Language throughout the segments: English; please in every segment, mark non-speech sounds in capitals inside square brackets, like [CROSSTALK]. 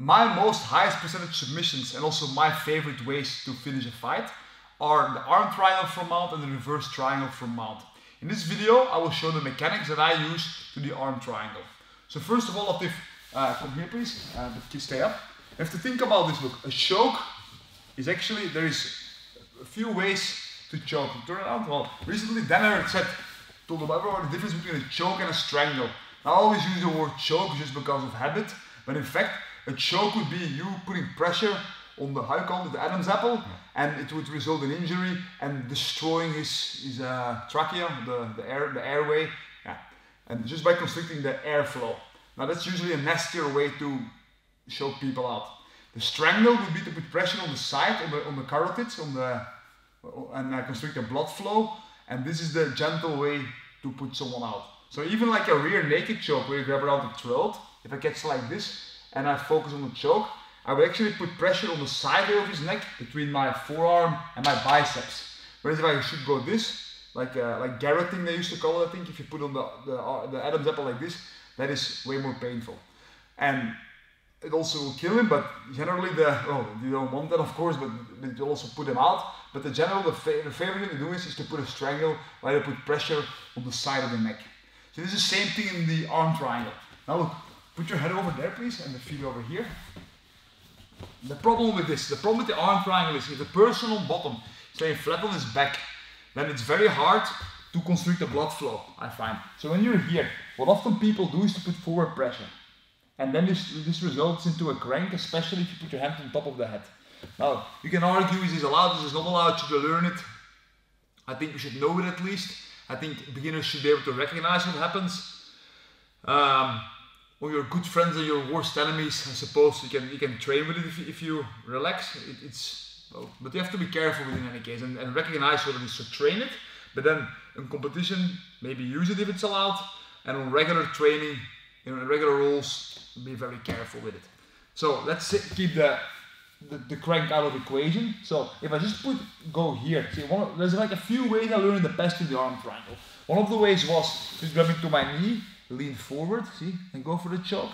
my most highest percentage submissions and also my favorite ways to finish a fight are the arm triangle from mount and the reverse triangle from mount. In this video, I will show the mechanics that I use to the arm triangle. So first of all, Latif, uh, come here please, uh, stay up. You have to think about this, look, a choke is actually, there is a few ways to choke. Turn it out, well, recently Danaher said, told everyone the difference between a choke and a strangle. I always use the word choke just because of habit, but in fact, a choke would be you putting pressure on the, how you call it, the Adam's apple, yeah. and it would result in injury and destroying his, his uh, trachea, the, the, air, the airway, yeah. and just by constricting the airflow. Now that's usually a nastier way to choke people out. The strangle would be to put pressure on the side, on the, on the carotids, on the, and uh, constrict the blood flow, and this is the gentle way to put someone out. So even like a rear naked choke where you grab around the throat, if I catch like this and I focus on the choke, I would actually put pressure on the side of his neck between my forearm and my biceps. Whereas if I should go this, like uh, like garroting they used to call it, I think, if you put on the, the, uh, the Adam's apple like this, that is way more painful. And it also will kill him, but generally the, [LAUGHS] oh, you don't want that of course, but will also put him out. But the general, the, fa the favorite thing to do is, is to put a strangle where you put pressure on the side of the neck. So this is the same thing in the arm triangle. Now look, put your head over there please, and the feet over here. The problem with this, the problem with the arm triangle is if the person on bottom is laying flat on his back, then it's very hard to constrict the blood flow, I find. So when you're here, what often people do is to put forward pressure. And then this, this results into a crank, especially if you put your hand on top of the head. Now, you can argue is this allowed, is this not allowed, should you learn it? I think you should know it at least. I think beginners should be able to recognize what happens. Um, or your good friends and your worst enemies, I suppose you can you can train with it if you, if you relax. It, it's well, but you have to be careful with it in any case and, and recognize what it is to train it. But then in competition, maybe use it if it's allowed, and on regular training, in regular rules, be very careful with it. So let's keep the the, the, crank out of equation. So if I just put go here, see one there's like a few ways I learned the best in the arm triangle. One of the ways was just grabbing to my knee, lean forward, see, and go for the choke.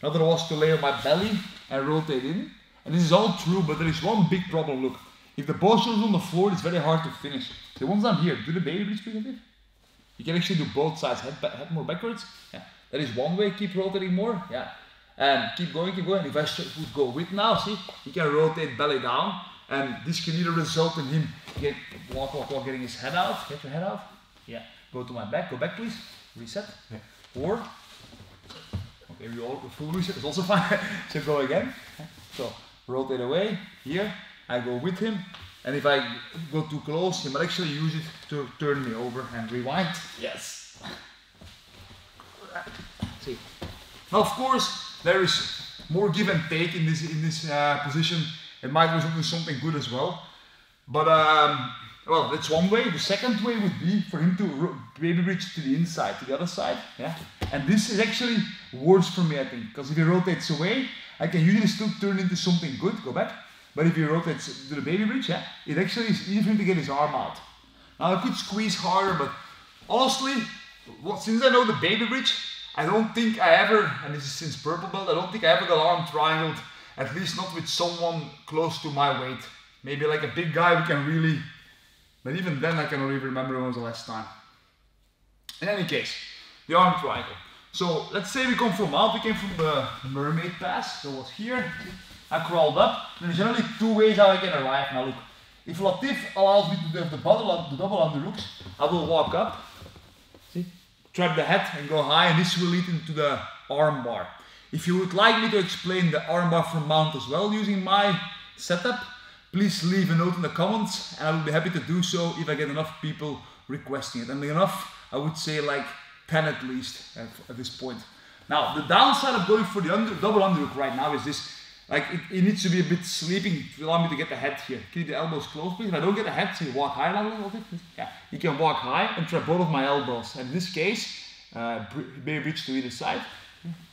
Another was to lay on my belly and rotate in. And this is all true, but there is one big problem. Look, if the ball is on the floor, it's very hard to finish. The ones I'm here, do the baby bridge primitive. You can actually do both sides, head, head more backwards. Yeah, that is one way. Keep rotating more. Yeah, and keep going, keep going. If I would go with now, see, he can rotate belly down, and this can either result in him get walk, walk, walk, getting his head out. Get your head out. Yeah. Go to my back. Go back, please. Reset. Yeah. Or okay, we all the full reset is also fine. so go again. So rotate away here. I go with him, and if I go too close, he might actually use it to turn me over and rewind. Yes. See. Now, of course, there is more give and take in this in this uh, position. It might result in something good as well. But um, well, that's one way. The second way would be for him to baby bridge to the inside, to the other side. Yeah. And this is actually worse for me, I think, because if he rotates away, I can usually still turn into something good. Go back. But if he rotates to the baby bridge, yeah, it actually is easy for him to get his arm out. Now I could squeeze harder, but honestly, since I know the baby bridge, I don't think I ever, and this is since purple belt, I don't think I ever got arm triangled, at least not with someone close to my weight. Maybe like a big guy who can really, but even then I cannot even remember when was the last time. In any case, the arm triangle. So let's say we come from out, we came from the mermaid pass, so I was here, I crawled up, there's generally two ways how I can arrive. Now look, if Latif allows me to do the, double, the double underhooks, I will walk up, see, trap the head and go high and this will lead into the arm bar. If you would like me to explain the arm bar from mount as well using my setup, please leave a note in the comments and I will be happy to do so if I get enough people requesting it. And enough, I would say like 10 at least at, at this point. Now, the downside of going for the under, double underhook right now is this like it, it, needs to be a bit sleeping to allow me to get the head here. Keep the elbows close, please. If I don't get the head, so you walk high a little bit. Yeah, you can walk high and trap both of my elbows. And in this case, uh, baby bridge to either side.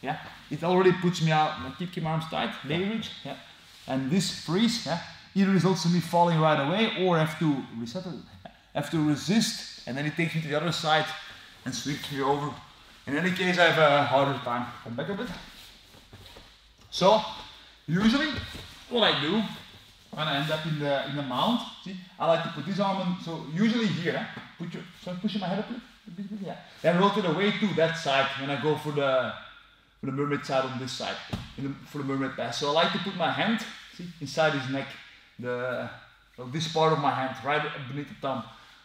Yeah, it already puts me out. Keep your arms tight, baby bridge. Yeah, and this freeze. Yeah, either results in me falling right away, or have to reset it. Have to resist, and then it takes me to the other side and sweeps me over. In any case, I have a harder time. Come back a bit. So Usually, what I do when I end up in the in the mount, see, I like to put this arm in. So usually here, put your. So I'm pushing my head up, please. Yeah. Then rotate away to that side when I go for the for the mermaid side on this side, the, for the mermaid pass. So I like to put my hand, see, inside his neck, the so this part of my hand, right beneath the thumb,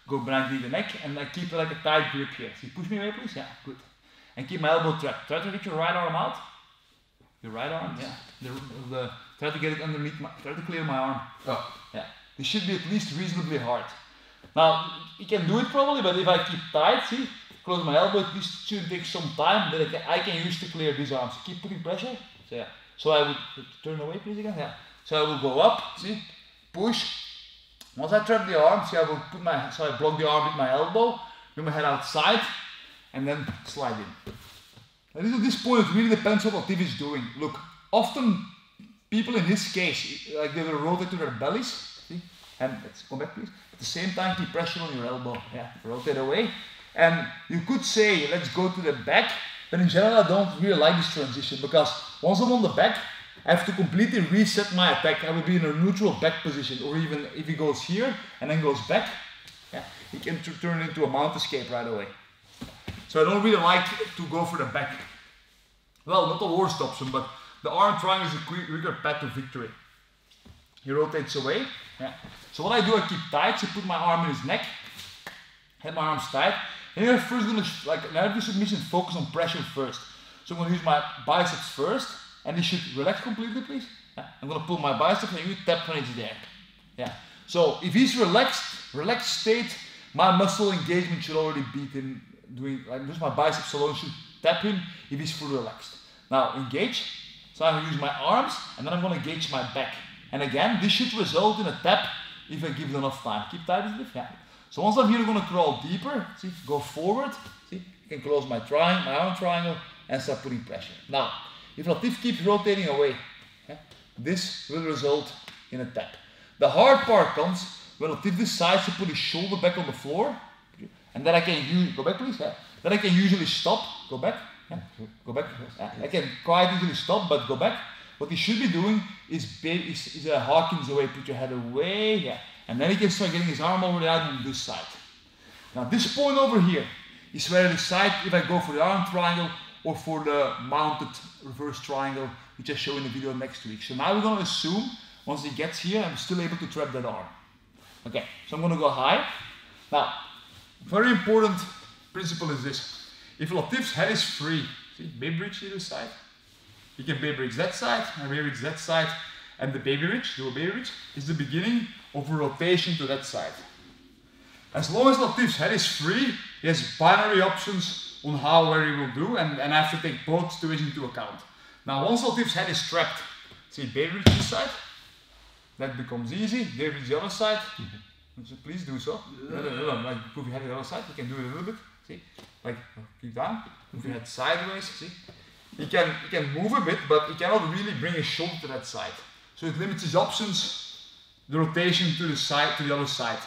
go beneath the neck, and I keep like a tight grip here. See, push me away, please. Yeah, good. And keep my elbow trapped. Try to get your right arm out. Your right arm, yeah. The, the, try to get it underneath my, try to clear my arm. Oh. Yeah. This should be at least reasonably hard. Now, you can do it probably, but if I keep tight, see, close my elbow, this should take some time that I can, I can use to clear these arms. Keep putting pressure. So yeah. So I would turn away, please again. Yeah. So I will go up, see, push. Once I trap the arm, see, I will put my, so I block the arm with my elbow, bring my head outside, and then slide in. Now, at this point, it really depends on what Latif is doing. Look, often people in his case, like they will rotate to their bellies, see, and let's come back please. At the same time, keep pressure on your elbow, yeah, rotate away. And you could say, let's go to the back, but in general, I don't really like this transition because once I'm on the back, I have to completely reset my attack. I will be in a neutral back position, or even if he goes here and then goes back, yeah, he can turn into a mount escape right away. So I don't really like to go for the back. Well, not the worst option, but the arm triangle is a quicker path to victory. He rotates away. Yeah. So what I do, I keep tight. So put my arm in his neck, have my arms tight. And I'm first gonna like in every submission focus on pressure first. So I'm gonna use my biceps first, and they should relax completely, please. Yeah. I'm gonna pull my biceps and you tap when it's there. Yeah. So if he's relaxed, relaxed state, my muscle engagement should already beat him doing like just my biceps alone should tap him if he's fully relaxed. Now engage. So I'm gonna use my arms and then I'm gonna engage my back. And again, this should result in a tap if I give it enough time. Keep tight as yeah. So once I'm here, I'm gonna crawl deeper. See, go forward. See, I can close my triangle, my arm triangle, and start putting pressure. Now, if Latif keeps rotating away, yeah, this will result in a tap. The hard part comes when Latif decides to put his shoulder back on the floor and then I can use, go back please, yeah. Then I can usually stop, go back, yeah. go back. I can quite easily stop, but go back. What he should be doing is, is, is a Hawkins away, put your head away, yeah. And then he can start getting his arm already out on this side. Now this point over here is where I decide if I go for the arm triangle or for the mounted reverse triangle, which I show in the video next week. So now we're gonna assume once he gets here, I'm still able to trap that arm. Okay, so I'm gonna go high. Now, very important principle is this. If Latif's head is free, see, baby bridge either side, you can baby bridge that side and baby bridge that side, and the baby bridge, the baby bridge, is the beginning of a rotation to that side. As long as Latif's head is free, he has binary options on how well he will do, and, and I have to take both situations into account. Now, once Latif's head is trapped, see, baby bridge this side, that becomes easy, baby bridge the other side, mm-hmm. so please do so. Like move your head to the other side. You can do it a little bit. See, like keep down. Move your head sideways. See, he can he can move a bit, but he cannot really bring his shoulder to that side. So it limits his options, the rotation to the side to the other side.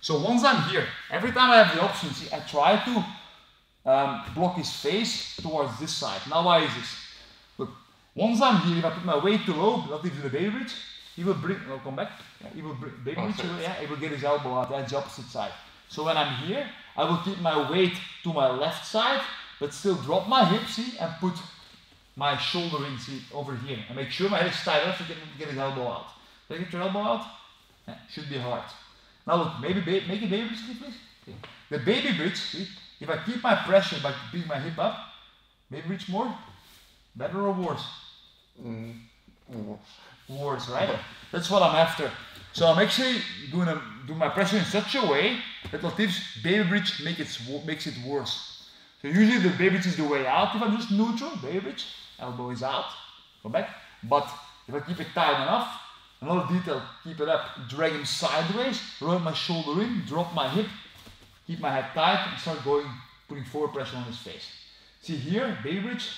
So once I'm here, every time I have the option, see, I try to um, block his face towards this side. Now why is this? Look, once I'm here, if I put my weight too low, that gives the baby bridge. He will bring, I'll come back. Yeah, he will bring, baby oh, will, yeah, he will get his elbow out, that's the opposite side. So when I'm here, I will keep my weight to my left side, but still drop my hip, see, and put my shoulder in, see, over here. And make sure my head is tight enough to get, get his elbow out. Did get your elbow out? Yeah, should be hard. Now look, maybe ba make a baby bridge, please. Okay. The baby bridge, see, if I keep my pressure by keeping my hip up, maybe bridge more, better or worse? Mm. Worse, right? That's what I'm after. So I'm actually doing, a, doing my pressure in such a way that Latif's baby bridge make it, makes it worse. So usually the baby bridge is the way out if I'm just neutral, baby bridge, elbow is out, go back. But if I keep it tight enough, another detail, keep it up, drag him sideways, roll my shoulder in, drop my hip, keep my head tight and start going, putting forward pressure on his face. See here, baby bridge,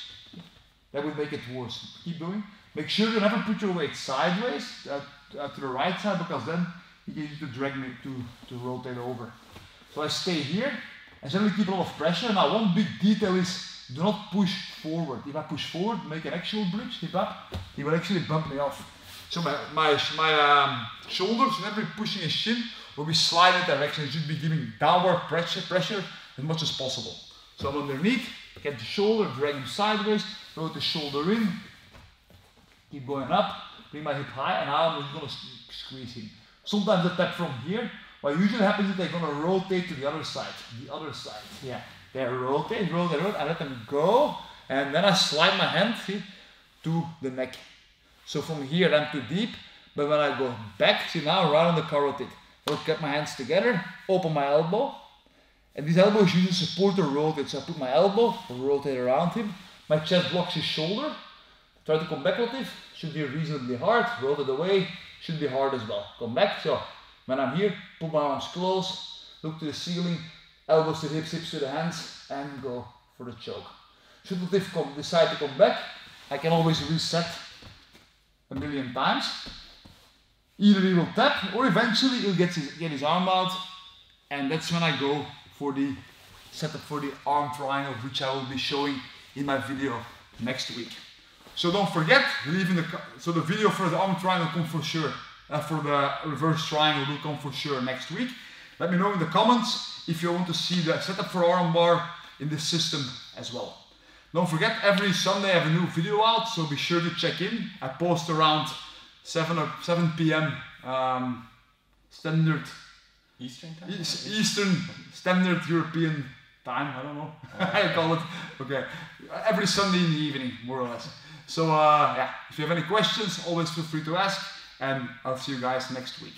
that would make it worse. Keep doing. Make sure you never put your weight sideways uh, uh, to the right side because then you use to drag me to, to rotate over. So I stay here and generally keep a lot of pressure. Now one big detail is do not push forward. If I push forward, make an actual bridge, hip up, he will actually bump me off. So my, my, my um, shoulders, whenever pushing his shin, will be sliding direction. It should be giving downward pressure, pressure as much as possible. So I'm underneath, get the shoulder, drag him sideways, rotate the shoulder in, keep going up, bring my hip high, and now I'm just gonna squeeze him. Sometimes I tap from here. What usually happens is they're gonna rotate to the other side, the other side. Yeah, they rotate, rotate, rotate. I let them go, and then I slide my hand see, to the neck. So from here I'm too deep, but when I go back, see now right on the carotid. I'll get my hands together, open my elbow, and these elbows usually support the rotate. So I put my elbow, rotate around him, my chest blocks his shoulder, try to come back relative, should be reasonably hard, rotate away, should be hard as well. Come back, so when I'm here, put my arms close, look to the ceiling, elbows to the hips, hips to the hands, and go for the choke. Should the come, decide to come back, I can always reset a million times. Either he will tap or eventually he'll get his, get his arm out and that's when I go for the setup for the arm triangle which I will be showing in my video next week. So don't forget, leave in the, so the video for the arm triangle come for sure. Uh, for the reverse triangle will come for sure next week. Let me know in the comments if you want to see the setup for arm bar in this system as well. Don't forget, every Sunday I have a new video out, so be sure to check in. I post around 7, or 7 p.m. Um, standard Eastern time? Eastern Standard European time, I don't know [LAUGHS] how you call it. Okay, every Sunday in the evening, more or less. So uh, yeah, if you have any questions, always feel free to ask, and I'll see you guys next week.